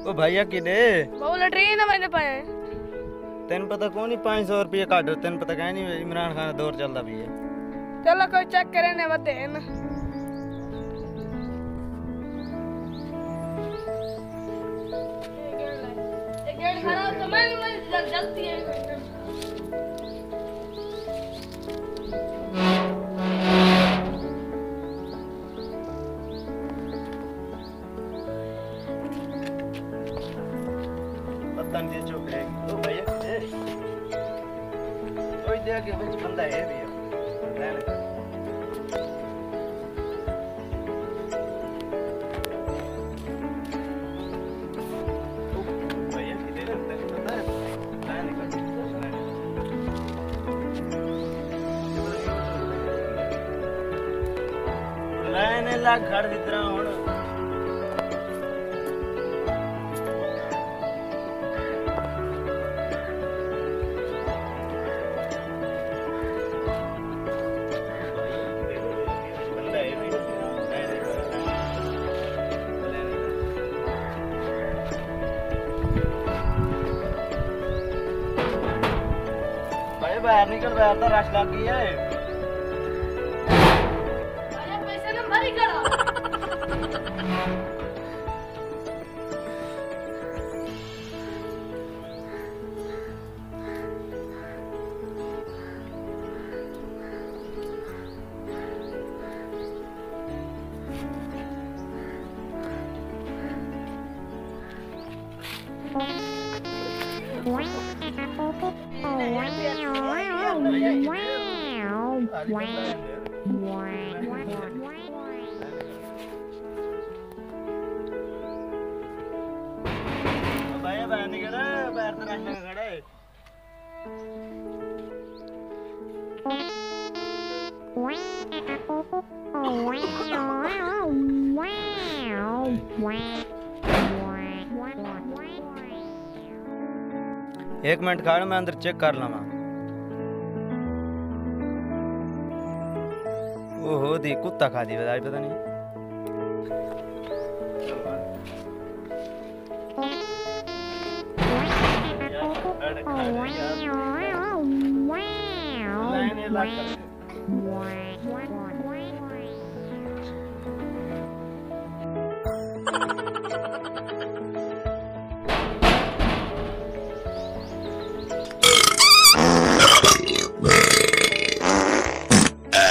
ओ भैया किने? बहुला ट्रेन मैंने पाए। तेन पता कौन 500 रुपए काट तेन पता कह नहीं इमरान खान दौर चलदा भी है। चलो कोई चेक करे ने बते न खराब तो मैं जल्दी है कप्तान ये जो है तो भैया तो इधर के बच्चे बंदा है भैया। ಎಲ್ಲ ಕಡ್ದಿದ್ರ ಅವನು भाई बाहर निकल रहा था तो रश लग गई है Wow. एक मिनट खड़ मैं अंदर चेक कर लवा। ओहो दी कुत्ता खा दिया आज पता नहीं।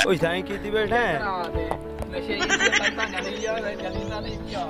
ওই সাই ਕੀਤੀ ਬੈਠਾ ਹੈ ਨਸ਼ੇ ਇਹ ਕਰਤਾ ਨਹੀਂ ਯਾਰ ਜਲੀ ਨਾਲ ਹੀ ਕੀ ਆ